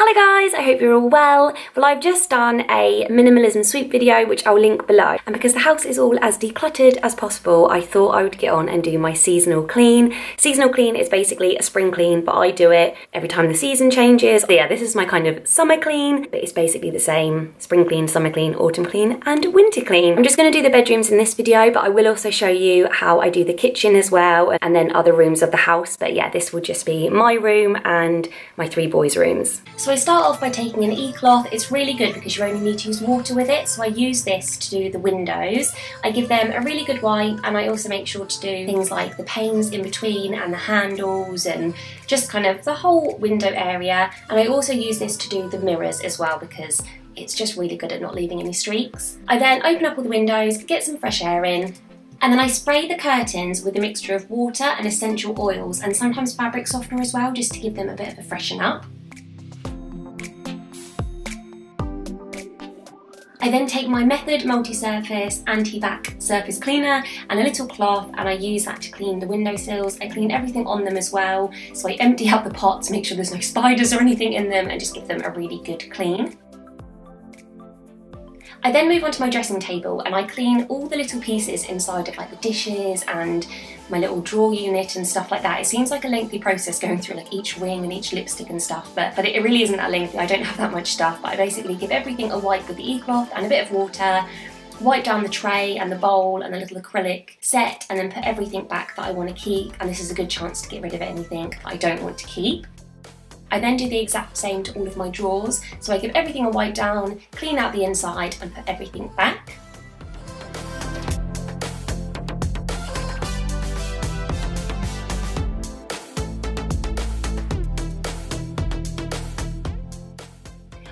Hello guys, I hope you're all well. Well, I've just done a minimalism sweep video, which I'll link below. And because the house is all as decluttered as possible, I thought I would get on and do my seasonal clean. Seasonal clean is basically a spring clean, but I do it every time the season changes. So yeah, this is my kind of summer clean, but it's basically the same spring clean, summer clean, autumn clean, and winter clean. I'm just gonna do the bedrooms in this video, but I will also show you how I do the kitchen as well, and then other rooms of the house. But yeah, this will just be my room and my three boys' rooms. So I start off by taking an e-cloth. It's really good because you only need to use water with it. So I use this to do the windows. I give them a really good wipe and I also make sure to do things like the panes in between and the handles and just kind of the whole window area. And I also use this to do the mirrors as well because it's just really good at not leaving any streaks. I then open up all the windows, get some fresh air in, and then I spray the curtains with a mixture of water and essential oils and sometimes fabric softener as well just to give them a bit of a freshen up. I then take my Method Multi-Surface Anti-Bac Surface Cleaner and a little cloth and I use that to clean the windowsills. I clean everything on them as well. So I empty out the pots, make sure there's no spiders or anything in them and just give them a really good clean. I then move on to my dressing table and I clean all the little pieces inside of like the dishes and my little drawer unit and stuff like that. It seems like a lengthy process going through like each ring and each lipstick and stuff, but, but it really isn't that lengthy. I don't have that much stuff, but I basically give everything a wipe with the e-cloth and a bit of water, wipe down the tray and the bowl and the little acrylic set and then put everything back that I want to keep and this is a good chance to get rid of anything I don't want to keep. I then do the exact same to all of my drawers. So I give everything a wipe down, clean out the inside and put everything back.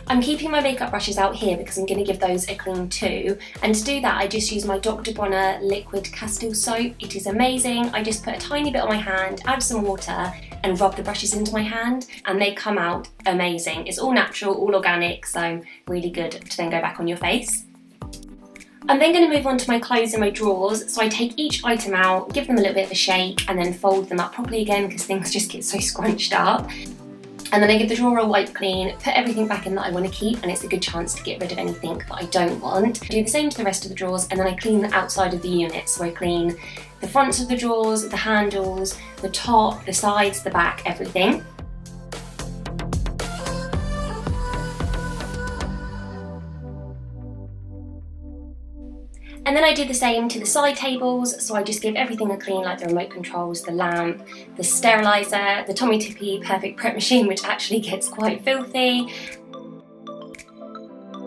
I'm keeping my makeup brushes out here because I'm going to give those a clean too. And to do that, I just use my Dr. Bronner Liquid Castile Soap. It is amazing. I just put a tiny bit on my hand, add some water, and rub the brushes into my hand, and they come out amazing. It's all natural, all organic, so really good to then go back on your face. I'm then going to move on to my clothes and my drawers. So I take each item out, give them a little bit of a shake, and then fold them up properly again because things just get so scrunched up. And then I give the drawer a wipe clean, put everything back in that I want to keep, and it's a good chance to get rid of anything that I don't want. I do the same to the rest of the drawers, and then I clean the outside of the unit. So I clean the fronts of the drawers, the handles, the top, the sides, the back, everything. And then I do the same to the side tables, so I just give everything a clean, like the remote controls, the lamp, the steriliser, the Tommee Tippee Perfect Prep machine, which actually gets quite filthy.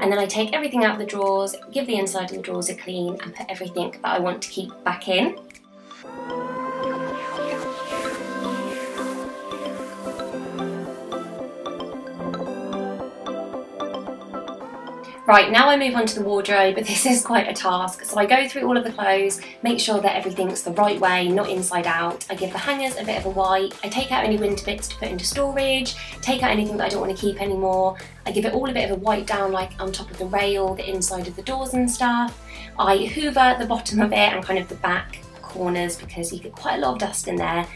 And then I take everything out of the drawers, give the inside of the drawers a clean, and put everything that I want to keep back in. Right, now I move on to the wardrobe, but this is quite a task. So I go through all of the clothes, make sure that everything's the right way, not inside out. I give the hangers a bit of a wipe. I take out any winter bits to put into storage, take out anything that I don't want to keep anymore. I give it all a bit of a wipe down, like on top of the rail, the inside of the doors and stuff. I hoover the bottom of it and kind of the back corners because you get quite a lot of dust in there.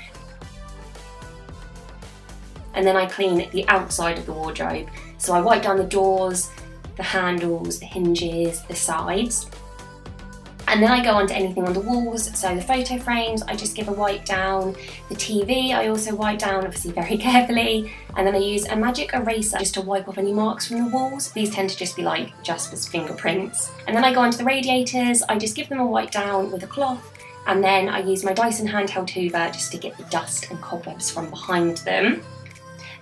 And then I clean the outside of the wardrobe. So I wipe down the doors, the handles, the hinges, the sides. And then I go on to anything on the walls, so the photo frames, I just give a wipe down. The TV, I also wipe down, obviously very carefully. And then I use a magic eraser just to wipe off any marks from the walls. These tend to just be like Jasper's fingerprints. And then I go onto the radiators, I just give them a wipe down with a cloth. And then I use my Dyson handheld hoover just to get the dust and cobwebs from behind them.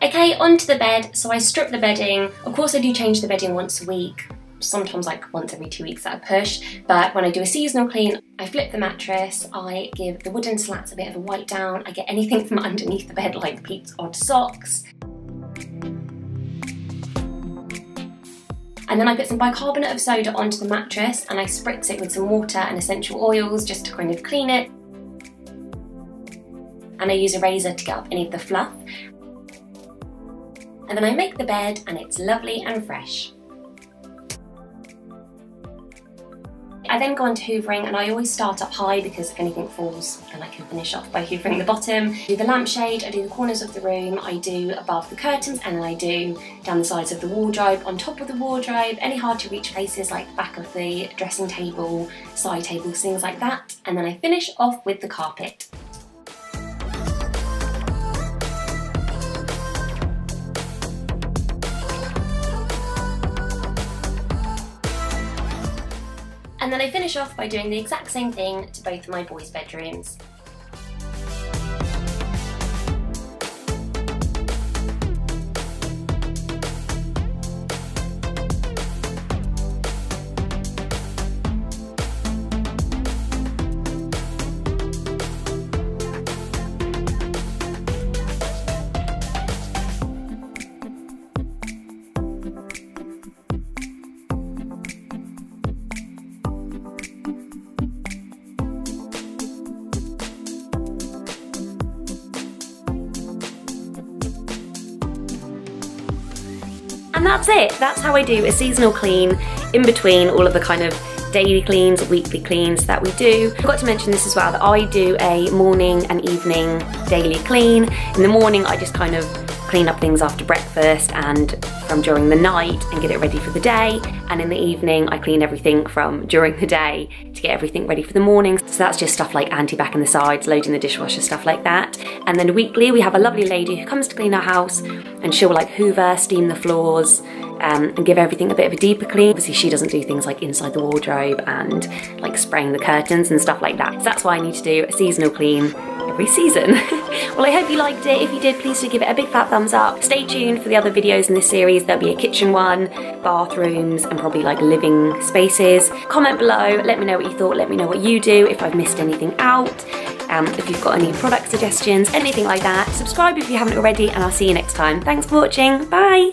Okay, onto the bed. So I strip the bedding. Of course I do change the bedding once a week, sometimes like once every two weeks at a push. But when I do a seasonal clean, I flip the mattress, I give the wooden slats a bit of a wipe down, I get anything from underneath the bed like Pete's odd socks. And then I put some bicarbonate of soda onto the mattress and I spritz it with some water and essential oils just to kind of clean it. And I use a razor to get up any of the fluff and then I make the bed and it's lovely and fresh. I then go on to hoovering and I always start up high because if anything falls then I can finish off by hoovering the bottom. I do the lampshade, I do the corners of the room, I do above the curtains and then I do down the sides of the wardrobe, on top of the wardrobe, any hard to reach places like the back of the dressing table, side tables, things like that. And then I finish off with the carpet. And then I finish off by doing the exact same thing to both of my boys' bedrooms. And that's it. That's how I do a seasonal clean in between all of the kind of daily cleans, weekly cleans that we do. I forgot to mention this as well, that I do a morning and evening daily clean. In the morning, I just kind of clean up things after breakfast and from during the night and get it ready for the day. And in the evening, I clean everything from during the day to get everything ready for the morning. So that's just stuff like anti-bac in the sides, loading the dishwasher, stuff like that. And then weekly, we have a lovely lady who comes to clean our house and she'll like hoover, steam the floors, um, and give everything a bit of a deeper clean. Obviously she doesn't do things like inside the wardrobe and like spraying the curtains and stuff like that. So that's why I need to do a seasonal clean every season. well, I hope you liked it. If you did, please do give it a big fat thumbs up. Stay tuned for the other videos in this series. There'll be a kitchen one, bathrooms, and probably like living spaces. Comment below, let me know what you thought, let me know what you do, if I've missed anything out, um, if you've got any product suggestions, anything like that. Subscribe if you haven't already, and I'll see you next time. Thanks for watching, bye!